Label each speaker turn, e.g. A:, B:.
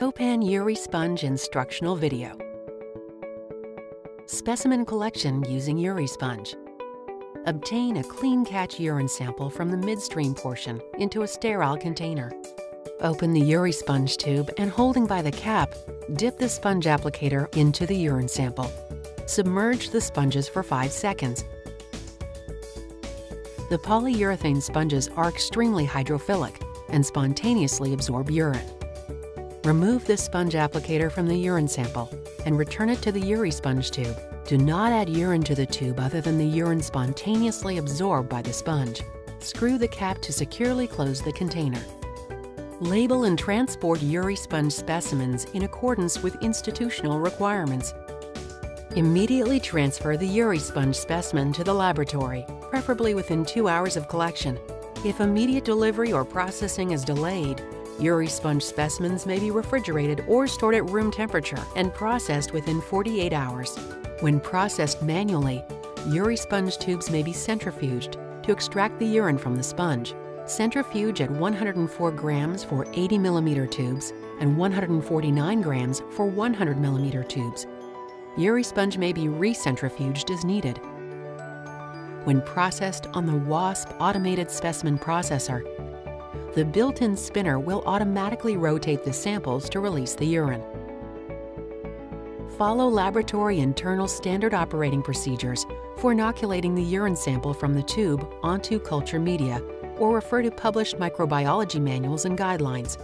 A: Copan UriSponge Instructional Video. Specimen collection using UriSponge. Obtain a clean catch urine sample from the midstream portion into a sterile container. Open the UriSponge tube and holding by the cap, dip the sponge applicator into the urine sample. Submerge the sponges for 5 seconds. The polyurethane sponges are extremely hydrophilic and spontaneously absorb urine. Remove the sponge applicator from the urine sample and return it to the UriSponge tube. Do not add urine to the tube other than the urine spontaneously absorbed by the sponge. Screw the cap to securely close the container. Label and transport UriSponge specimens in accordance with institutional requirements. Immediately transfer the UriSponge specimen to the laboratory, preferably within two hours of collection. If immediate delivery or processing is delayed, UriSponge specimens may be refrigerated or stored at room temperature and processed within 48 hours. When processed manually, UriSponge tubes may be centrifuged to extract the urine from the sponge. Centrifuge at 104 grams for 80 millimeter tubes and 149 grams for 100 millimeter tubes. UriSponge may be recentrifuged as needed. When processed on the WASP automated specimen processor, the built-in spinner will automatically rotate the samples to release the urine. Follow laboratory internal standard operating procedures for inoculating the urine sample from the tube onto culture media or refer to published microbiology manuals and guidelines.